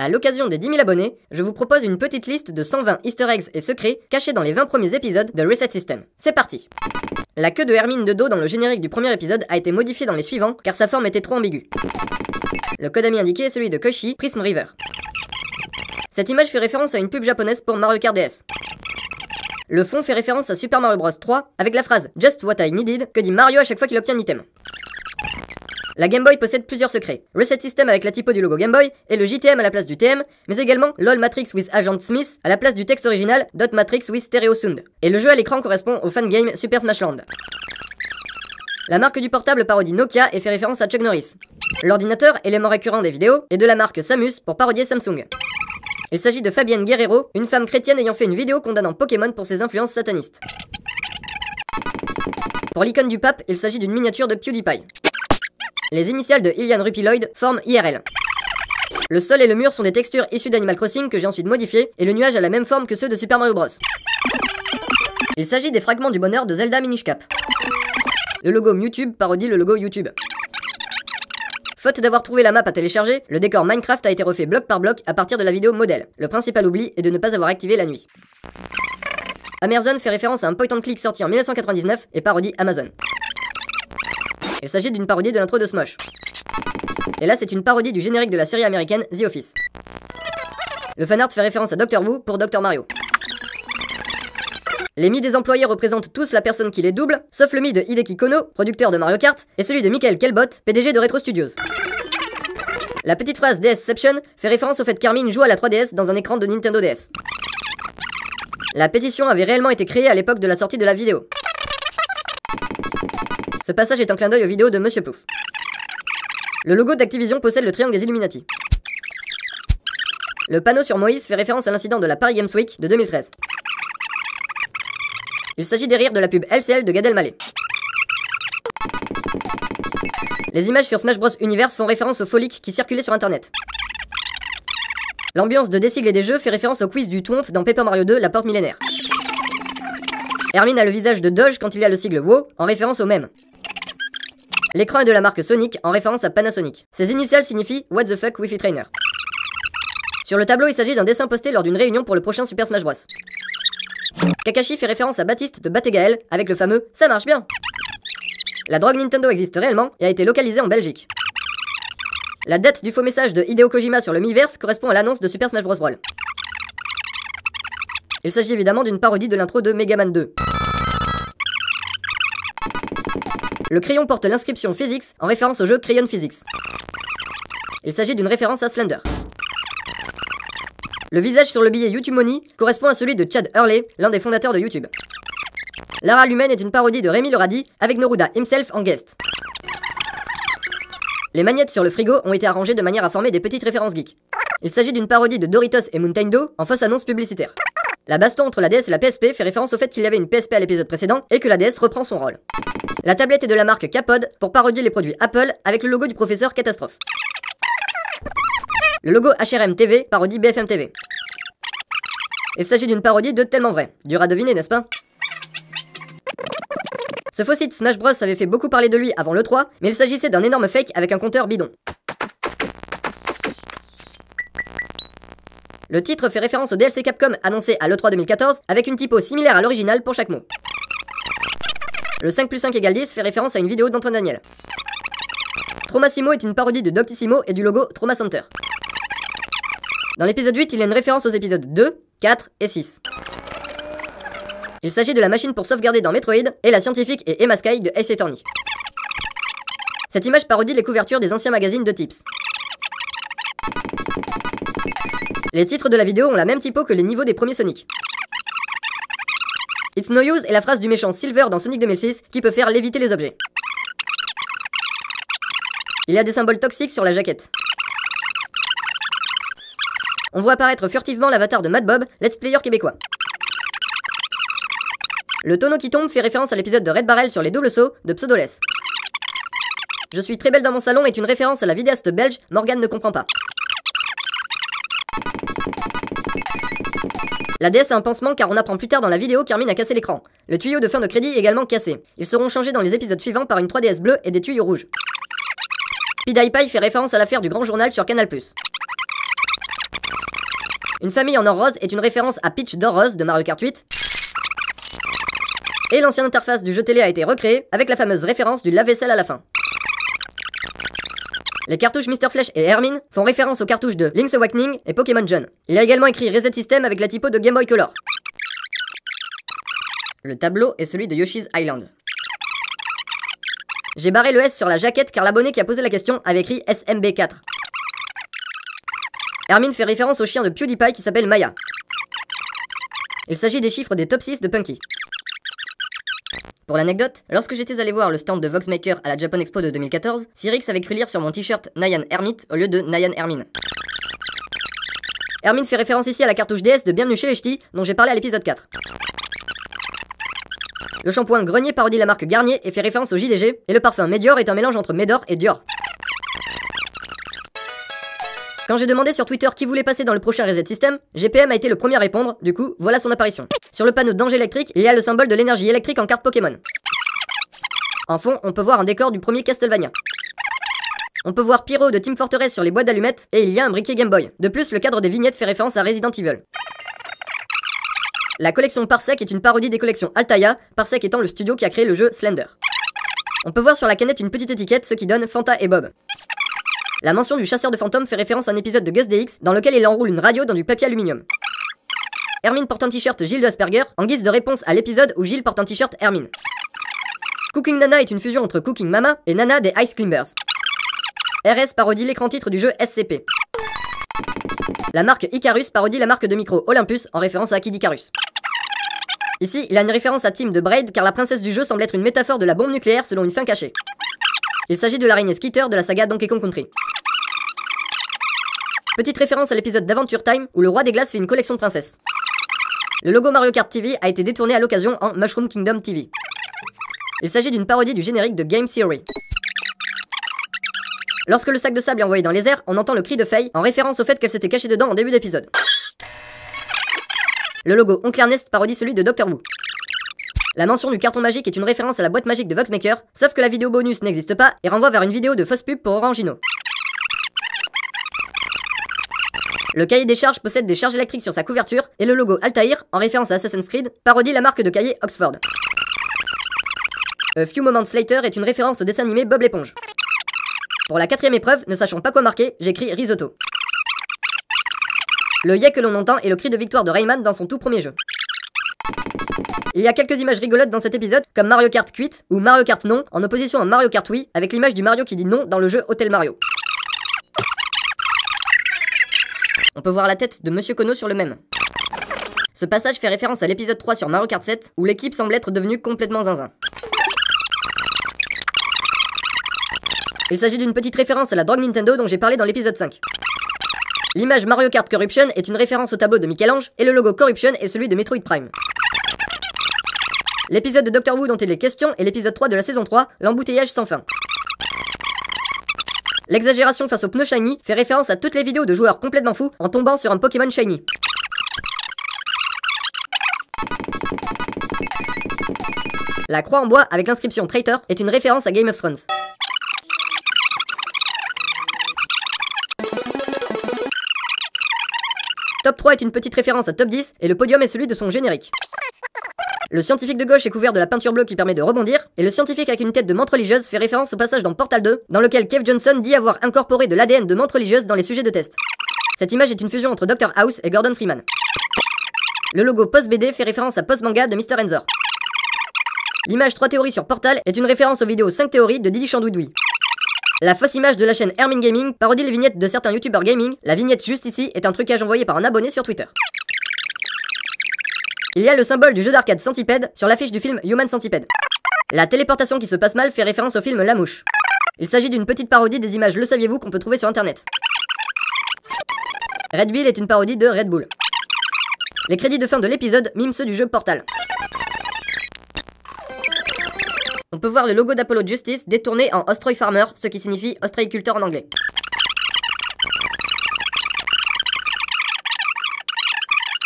À l'occasion des 10 000 abonnés, je vous propose une petite liste de 120 easter eggs et secrets cachés dans les 20 premiers épisodes de Reset System. C'est parti La queue de Hermine de dos dans le générique du premier épisode a été modifiée dans les suivants car sa forme était trop ambiguë. Le code ami indiqué est celui de Koshi Prism River. Cette image fait référence à une pub japonaise pour Mario Kart DS. Le fond fait référence à Super Mario Bros 3 avec la phrase Just what I needed que dit Mario à chaque fois qu'il obtient un item. La Game Boy possède plusieurs secrets. Reset System avec la typo du logo Game Boy et le JTM à la place du TM, mais également LOL Matrix with Agent Smith à la place du texte original Dot Matrix with Stereo Sound. Et le jeu à l'écran correspond au fan game Super Smash Land. La marque du portable parodie Nokia et fait référence à Chuck Norris. L'ordinateur, élément récurrent des vidéos, est de la marque Samus pour parodier Samsung. Il s'agit de Fabienne Guerrero, une femme chrétienne ayant fait une vidéo condamnant Pokémon pour ses influences satanistes. Pour l'icône du pape, il s'agit d'une miniature de PewDiePie. Les initiales de Ilian Rupiloid forment IRL. Le sol et le mur sont des textures issues d'Animal Crossing que j'ai ensuite modifiées, et le nuage a la même forme que ceux de Super Mario Bros. Il s'agit des fragments du bonheur de Zelda Minish Cap. Le logo YouTube parodie le logo YouTube. Faute d'avoir trouvé la map à télécharger, le décor Minecraft a été refait bloc par bloc à partir de la vidéo modèle. Le principal oubli est de ne pas avoir activé la nuit. Amazon fait référence à un point and click sorti en 1999 et parodie Amazon. Il s'agit d'une parodie de l'intro de Smosh. Et là, c'est une parodie du générique de la série américaine The Office. Le fanart fait référence à Dr. Wu pour Dr. Mario. Les mi des employés représentent tous la personne qui les double, sauf le mi de Hideki Kono, producteur de Mario Kart, et celui de Michael Kelbot, PDG de Retro Studios. La petite phrase DSception fait référence au fait qu'Armin joue à la 3DS dans un écran de Nintendo DS. La pétition avait réellement été créée à l'époque de la sortie de la vidéo. Ce passage est un clin d'œil aux vidéos de Monsieur Plouf. Le logo d'Activision possède le triangle des Illuminati. Le panneau sur Moïse fait référence à l'incident de la Paris Games Week de 2013. Il s'agit des rires de la pub LCL de Gad Elmaleh. Les images sur Smash Bros Universe font référence aux foliques qui circulaient sur internet. L'ambiance de Décigle et des jeux fait référence au quiz du Twomp dans Paper Mario 2, la porte millénaire. Hermine a le visage de Doge quand il y a le sigle WoW, en référence au même. L'écran est de la marque Sonic, en référence à Panasonic. Ses initiales signifient What the fuck Wi-Fi Trainer. Sur le tableau, il s'agit d'un dessin posté lors d'une réunion pour le prochain Super Smash Bros. Kakashi fait référence à Baptiste de Batégaël avec le fameux Ça marche bien La drogue Nintendo existe réellement et a été localisée en Belgique. La date du faux message de Hideo Kojima sur le Miiverse correspond à l'annonce de Super Smash Bros. Brawl. Il s'agit évidemment d'une parodie de l'intro de Mega Man 2. Le crayon porte l'inscription Physics en référence au jeu Crayon Physics. Il s'agit d'une référence à Slender. Le visage sur le billet YouTube Money correspond à celui de Chad Hurley, l'un des fondateurs de YouTube. Lara Lumen est une parodie de Rémi Loradi avec Noruda himself en guest. Les magnettes sur le frigo ont été arrangées de manière à former des petites références geeks. Il s'agit d'une parodie de Doritos et Mountain Dew en fausse annonce publicitaire. La baston entre la DS et la PSP fait référence au fait qu'il y avait une PSP à l'épisode précédent et que la DS reprend son rôle. La tablette est de la marque Capod pour parodier les produits Apple avec le logo du professeur Catastrophe. Le logo HRM TV parodie BFM TV. Il s'agit d'une parodie de Tellement Vrai. Dur à deviner, n'est-ce pas? Ce faux site Smash Bros avait fait beaucoup parler de lui avant le 3, mais il s'agissait d'un énorme fake avec un compteur bidon. Le titre fait référence au DLC Capcom annoncé à l'E3 2014 avec une typo similaire à l'original pour chaque mot. Le 5 plus 5 égale 10 fait référence à une vidéo d'Antoine Daniel. Traumassimo est une parodie de Doctissimo et du logo Trauma Center. Dans l'épisode 8, il y a une référence aux épisodes 2, 4 et 6. Il s'agit de la machine pour sauvegarder dans Metroid et la scientifique et Emma Sky de Ace Attorney. Cette image parodie les couvertures des anciens magazines de Tips. Les titres de la vidéo ont la même typo que les niveaux des premiers Sonic. It's no use est la phrase du méchant Silver dans Sonic 2006 qui peut faire léviter les objets. Il y a des symboles toxiques sur la jaquette. On voit apparaître furtivement l'avatar de Mad Bob, let's player québécois. Le tonneau qui tombe fait référence à l'épisode de Red Barrel sur les doubles sauts de Pseudoless. Je suis très belle dans mon salon est une référence à la vidéaste belge Morgane ne comprend pas. La DS a un pansement car on apprend plus tard dans la vidéo qu'Armin a cassé l'écran. Le tuyau de fin de crédit est également cassé. Ils seront changés dans les épisodes suivants par une 3DS bleue et des tuyaux rouges. PewDiePie fait référence à l'affaire du grand journal sur Canal+. Une famille en or rose est une référence à Peach d'or rose de Mario Kart 8. Et l'ancienne interface du jeu télé a été recréée avec la fameuse référence du lave-vaisselle à la fin. Les cartouches Mr. Flash et Hermine font référence aux cartouches de Link's Awakening et Pokémon John. Il a également écrit Reset System avec la typo de Game Boy Color. Le tableau est celui de Yoshi's Island. J'ai barré le S sur la jaquette car l'abonné qui a posé la question avait écrit SMB4. Hermine fait référence au chien de PewDiePie qui s'appelle Maya. Il s'agit des chiffres des top 6 de Punky. Pour l'anecdote, lorsque j'étais allé voir le stand de Voxmaker à la Japan Expo de 2014, Cyrix avait cru lire sur mon t-shirt Nyan Hermit au lieu de Nyan Hermine. Hermine fait référence ici à la cartouche DS de Bienvenue chez dont j'ai parlé à l'épisode 4. Le shampoing Grenier parodie la marque Garnier et fait référence au JDG, et le parfum Medior est un mélange entre Médor et Dior. Quand j'ai demandé sur Twitter qui voulait passer dans le prochain Reset System, GPM a été le premier à répondre, du coup, voilà son apparition. Sur le panneau danger électrique, il y a le symbole de l'énergie électrique en carte Pokémon. En fond, on peut voir un décor du premier Castlevania. On peut voir Pyro de Team Fortress sur les boîtes d'allumettes, et il y a un briquet Game Boy. De plus, le cadre des vignettes fait référence à Resident Evil. La collection Parsec est une parodie des collections Altaïa, Parsec étant le studio qui a créé le jeu Slender. On peut voir sur la canette une petite étiquette, ce qui donne Fanta et Bob. La mention du chasseur de fantômes fait référence à un épisode de Gus DX dans lequel il enroule une radio dans du papier aluminium. Hermine porte un t-shirt Gilles Asperger en guise de réponse à l'épisode où Gilles porte un t-shirt Hermine. Cooking Nana est une fusion entre Cooking Mama et Nana des Ice Climbers. RS parodie l'écran titre du jeu SCP. La marque Icarus parodie la marque de micro Olympus en référence à Kid Icarus. Ici, il a une référence à Tim de Braid car la princesse du jeu semble être une métaphore de la bombe nucléaire selon une fin cachée. Il s'agit de l'araignée Skitter de la saga Donkey Kong Country. Petite référence à l'épisode d'Adventure Time où le roi des glaces fait une collection de princesses. Le logo Mario Kart TV a été détourné à l'occasion en Mushroom Kingdom TV. Il s'agit d'une parodie du générique de Game Theory. Lorsque le sac de sable est envoyé dans les airs, on entend le cri de Faye en référence au fait qu'elle s'était cachée dedans en début d'épisode. Le logo Oncle Ernest parodie celui de Doctor Who. La mention du carton magique est une référence à la boîte magique de Voxmaker, sauf que la vidéo bonus n'existe pas et renvoie vers une vidéo de fausse pub pour Orangino. Le cahier des charges possède des charges électriques sur sa couverture et le logo Altair, en référence à Assassin's Creed, parodie la marque de cahier Oxford. A Few Moments Later est une référence au dessin animé Bob l'éponge. Pour la quatrième épreuve, ne sachant pas quoi marquer, j'écris risotto. Le yé que l'on entend est le cri de victoire de Rayman dans son tout premier jeu. Il y a quelques images rigolotes dans cet épisode, comme Mario Kart Quit ou Mario Kart Non, en opposition à Mario Kart Oui, avec l'image du Mario qui dit non dans le jeu Hotel Mario. On peut voir la tête de Monsieur Kono sur le même. Ce passage fait référence à l'épisode 3 sur Mario Kart 7, où l'équipe semble être devenue complètement zinzin. Il s'agit d'une petite référence à la drogue Nintendo dont j'ai parlé dans l'épisode 5. L'image Mario Kart Corruption est une référence au tableau de Michel-Ange, et le logo Corruption est celui de Metroid Prime. L'épisode de Doctor Who dont il est question est l'épisode 3 de la saison 3, l'embouteillage sans fin. L'exagération face au pneu shiny fait référence à toutes les vidéos de joueurs complètement fous en tombant sur un Pokémon shiny. La croix en bois avec l'inscription Traitor est une référence à Game of Thrones. Top 3 est une petite référence à Top 10 et le podium est celui de son générique. Le scientifique de gauche est couvert de la peinture bleue qui permet de rebondir, et le scientifique avec une tête de menthe religieuse fait référence au passage dans Portal 2, dans lequel Kev Johnson dit avoir incorporé de l'ADN de menthe religieuse dans les sujets de test. Cette image est une fusion entre Dr House et Gordon Freeman. Le logo Post BD fait référence à Post Manga de Mr. Enzor. L'image 3 théories sur Portal est une référence aux vidéos 5 théories de Didi Chandouidoui. La fausse image de la chaîne Hermine Gaming parodie les vignettes de certains youtubeurs gaming. La vignette juste ici est un trucage envoyé par un abonné sur Twitter. Il y a le symbole du jeu d'arcade Centipede sur l'affiche du film Human Centipede. La téléportation qui se passe mal fait référence au film La Mouche. Il s'agit d'une petite parodie des images Le saviez-vous qu'on peut trouver sur internet. Red Bull est une parodie de Red Bull. Les crédits de fin de l'épisode miment ceux du jeu Portal. On peut voir le logo d'Apollo Justice détourné en Ostroy Farmer, ce qui signifie ostréiculteur en anglais.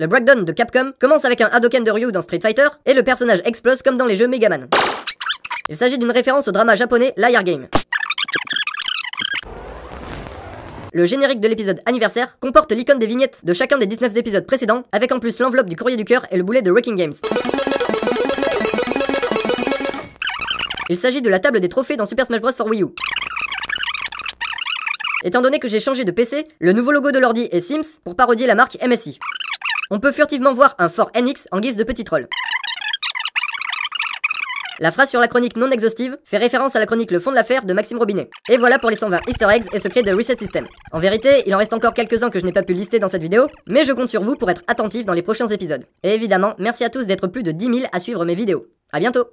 Le breakdown de Capcom commence avec un Hadoken de Ryu dans Street Fighter, et le personnage explose comme dans les jeux Megaman. Il s'agit d'une référence au drama japonais Liar Game. le générique de l'épisode anniversaire comporte l'icône des vignettes de chacun des 19 épisodes précédents, avec en plus l'enveloppe du courrier du cœur et le boulet de Wrecking Games. Il s'agit de la table des trophées dans Super Smash Bros. for Wii U. Étant donné que j'ai changé de PC, le nouveau logo de l'ordi est Sims pour parodier la marque MSI. On peut furtivement voir un fort NX en guise de petit troll. La phrase sur la chronique non exhaustive fait référence à la chronique Le fond de l'affaire de Maxime Robinet. Et voilà pour les 120 easter eggs et secrets de Reset System. En vérité, il en reste encore quelques-uns que je n'ai pas pu lister dans cette vidéo, mais je compte sur vous pour être attentif dans les prochains épisodes. Et évidemment, merci à tous d'être plus de 10 000 à suivre mes vidéos. A bientôt